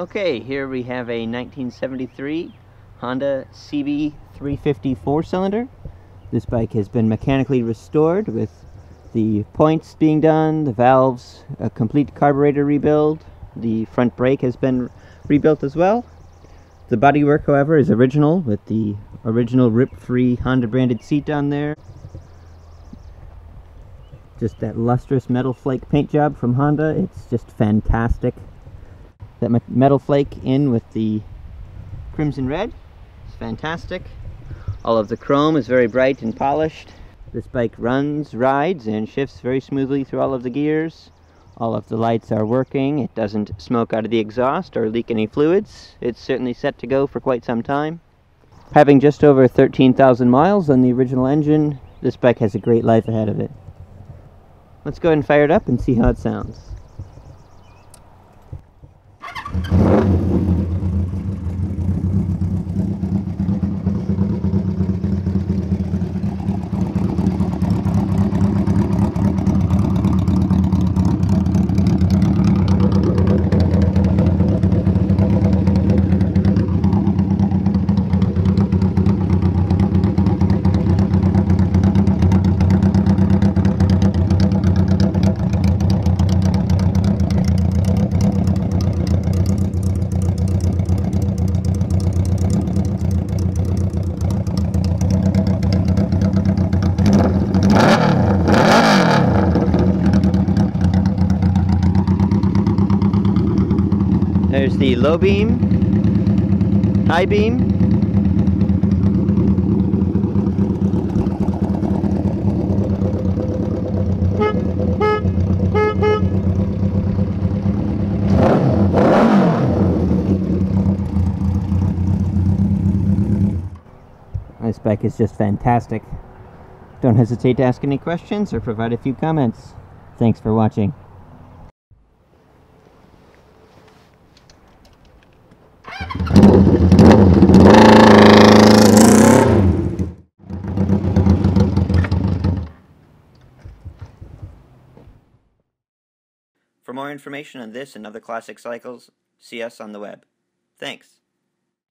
Okay, here we have a 1973 Honda CB350 four-cylinder. This bike has been mechanically restored with the points being done, the valves, a complete carburetor rebuild, the front brake has been rebuilt as well. The bodywork, however, is original with the original rip-free Honda branded seat on there. Just that lustrous metal flake paint job from Honda, it's just fantastic. That metal flake in with the crimson red, it's fantastic. All of the chrome is very bright and polished. This bike runs, rides, and shifts very smoothly through all of the gears. All of the lights are working. It doesn't smoke out of the exhaust or leak any fluids. It's certainly set to go for quite some time. Having just over 13,000 miles on the original engine, this bike has a great life ahead of it. Let's go ahead and fire it up and see how it sounds. Thank you. There's the low beam, high beam. This bike is just fantastic. Don't hesitate to ask any questions or provide a few comments. Thanks for watching. More information on this and other classic cycles, see us on the web. Thanks.